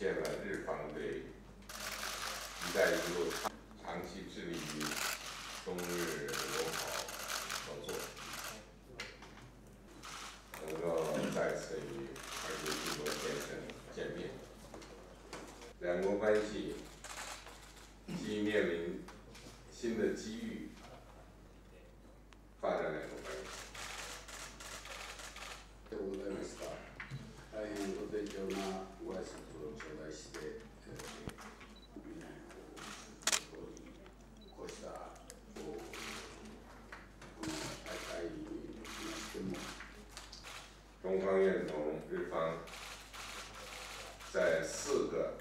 现了日方对“一带一路”长期致力于中日友好合作，能够再次与二阶帝国先生见面，两国关系既面临新的机遇，发展两国关系。でございますか。大変ご丁重なご挨拶を 中方愿同日方在四个